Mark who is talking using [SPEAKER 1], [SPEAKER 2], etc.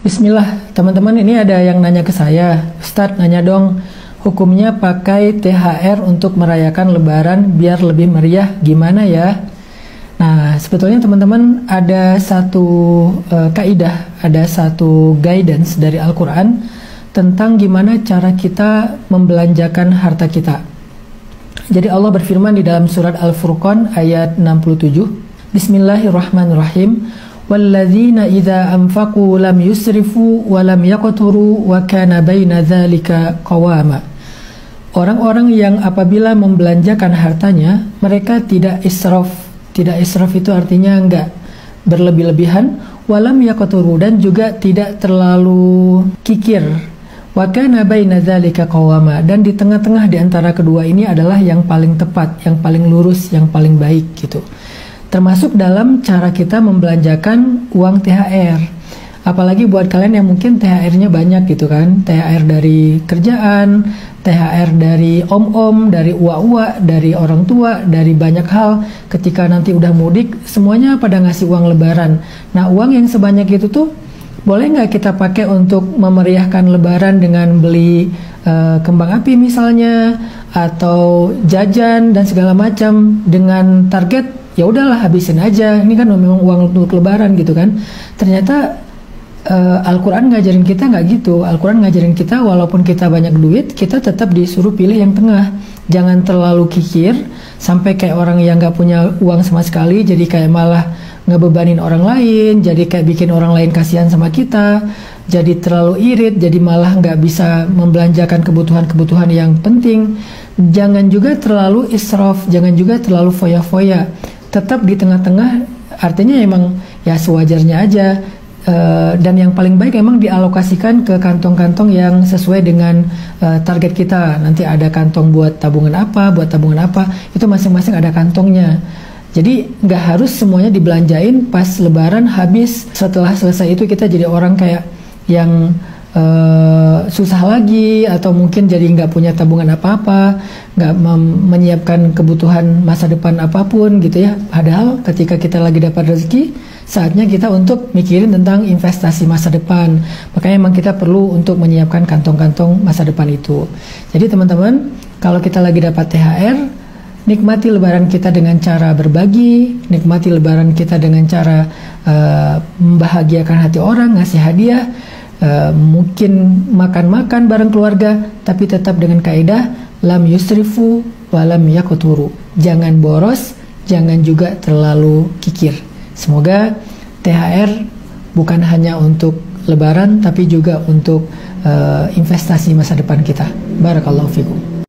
[SPEAKER 1] Bismillah, teman-teman ini ada yang nanya ke saya, Ustadz nanya dong, hukumnya pakai THR untuk merayakan lebaran biar lebih meriah, gimana ya? Nah, sebetulnya teman-teman ada satu uh, kaidah, ada satu guidance dari Al-Quran tentang gimana cara kita membelanjakan harta kita. Jadi Allah berfirman di dalam surat Al-Furqan ayat 67, Bismillahirrahmanirrahim, walladzina idza anfaqu lam yusrifu wa lam kana baina dzalika qawama. Orang-orang yang apabila membelanjakan hartanya, mereka tidak israf. Tidak israf itu artinya enggak berlebih-lebihan, walam yaqturu dan juga tidak terlalu kikir. Wa kana baina dzalika qawama dan di tengah-tengah di antara kedua ini adalah yang paling tepat, yang paling lurus, yang paling baik gitu termasuk dalam cara kita membelanjakan uang THR. Apalagi buat kalian yang mungkin THR-nya banyak gitu kan, THR dari kerjaan, THR dari om-om, dari uak-uak, dari orang tua, dari banyak hal. Ketika nanti udah mudik, semuanya pada ngasih uang lebaran. Nah, uang yang sebanyak itu tuh boleh nggak kita pakai untuk memeriahkan lebaran dengan beli uh, kembang api misalnya, atau jajan dan segala macam dengan target ya udahlah habisin aja. Ini kan memang uang untuk lebaran gitu kan. Ternyata uh, Al-Quran ngajarin kita nggak gitu. Al-Quran ngajarin kita walaupun kita banyak duit kita tetap disuruh pilih yang tengah. Jangan terlalu kikir sampai kayak orang yang nggak punya uang sama sekali jadi kayak malah ngebebanin orang lain jadi kayak bikin orang lain kasihan sama kita jadi terlalu irit jadi malah nggak bisa membelanjakan kebutuhan-kebutuhan yang penting. Jangan juga terlalu israf jangan juga terlalu foya-foya tetap di tengah-tengah artinya emang ya sewajarnya aja Uh, dan yang paling baik emang dialokasikan ke kantong-kantong yang sesuai dengan uh, target kita. Nanti ada kantong buat tabungan apa, buat tabungan apa, itu masing-masing ada kantongnya. Jadi nggak harus semuanya dibelanjain pas Lebaran habis. Setelah selesai itu kita jadi orang kayak yang uh, susah lagi atau mungkin jadi nggak punya tabungan apa-apa, nggak menyiapkan kebutuhan masa depan apa pun gitu ya. Padahal ketika kita lagi dapat rezeki, saatnya kita untuk mikirin tentang investasi masa depan. Makanya memang kita perlu untuk menyiapkan kantong-kantong masa depan itu. Jadi teman-teman, kalau kita lagi dapat THR, nikmati lebaran kita dengan cara berbagi, nikmati lebaran kita dengan cara uh, membahagiakan hati orang, ngasih hadiah uh, mungkin makan-makan bareng keluarga tapi tetap dengan kaidah lam yusrifu walam yakuturu jangan boros jangan juga terlalu kikir. Semoga THR bukan hanya untuk lebaran tapi juga untuk uh, investasi masa depan kita. Barakallahu fikum